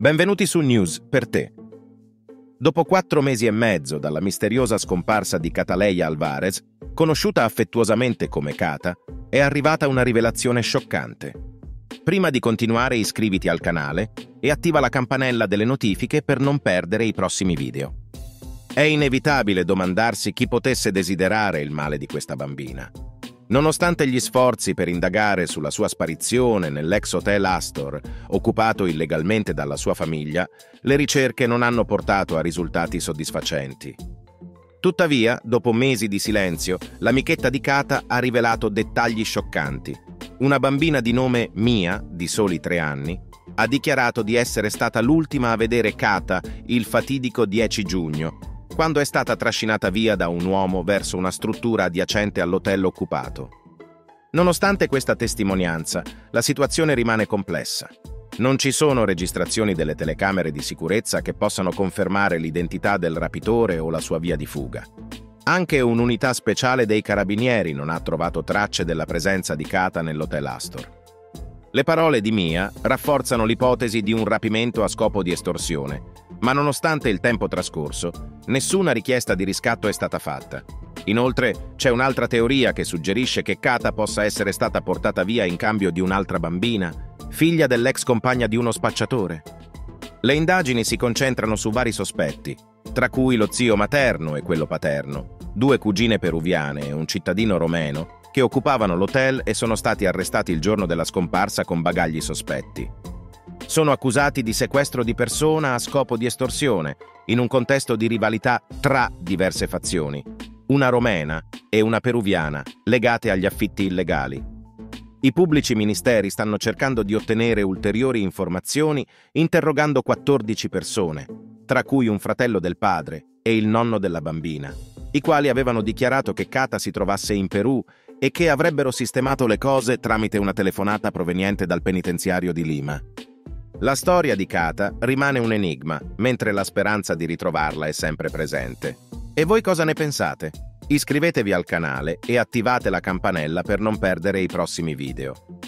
Benvenuti su News per te. Dopo quattro mesi e mezzo dalla misteriosa scomparsa di Cataleya Alvarez, conosciuta affettuosamente come Cata, è arrivata una rivelazione scioccante. Prima di continuare iscriviti al canale e attiva la campanella delle notifiche per non perdere i prossimi video. È inevitabile domandarsi chi potesse desiderare il male di questa bambina. Nonostante gli sforzi per indagare sulla sua sparizione nell'ex hotel Astor, occupato illegalmente dalla sua famiglia, le ricerche non hanno portato a risultati soddisfacenti. Tuttavia, dopo mesi di silenzio, l'amichetta di Kata ha rivelato dettagli scioccanti. Una bambina di nome Mia, di soli tre anni, ha dichiarato di essere stata l'ultima a vedere Kata il fatidico 10 giugno quando è stata trascinata via da un uomo verso una struttura adiacente all'hotel occupato. Nonostante questa testimonianza, la situazione rimane complessa. Non ci sono registrazioni delle telecamere di sicurezza che possano confermare l'identità del rapitore o la sua via di fuga. Anche un'unità speciale dei carabinieri non ha trovato tracce della presenza di Kata nell'hotel Astor. Le parole di Mia rafforzano l'ipotesi di un rapimento a scopo di estorsione, ma nonostante il tempo trascorso, nessuna richiesta di riscatto è stata fatta. Inoltre, c'è un'altra teoria che suggerisce che Kata possa essere stata portata via in cambio di un'altra bambina, figlia dell'ex compagna di uno spacciatore. Le indagini si concentrano su vari sospetti, tra cui lo zio materno e quello paterno, due cugine peruviane e un cittadino romeno, che occupavano l'hotel e sono stati arrestati il giorno della scomparsa con bagagli sospetti. Sono accusati di sequestro di persona a scopo di estorsione, in un contesto di rivalità tra diverse fazioni, una romena e una peruviana, legate agli affitti illegali. I pubblici ministeri stanno cercando di ottenere ulteriori informazioni interrogando 14 persone, tra cui un fratello del padre e il nonno della bambina, i quali avevano dichiarato che Kata si trovasse in Perù e che avrebbero sistemato le cose tramite una telefonata proveniente dal penitenziario di Lima. La storia di Kata rimane un enigma, mentre la speranza di ritrovarla è sempre presente. E voi cosa ne pensate? Iscrivetevi al canale e attivate la campanella per non perdere i prossimi video.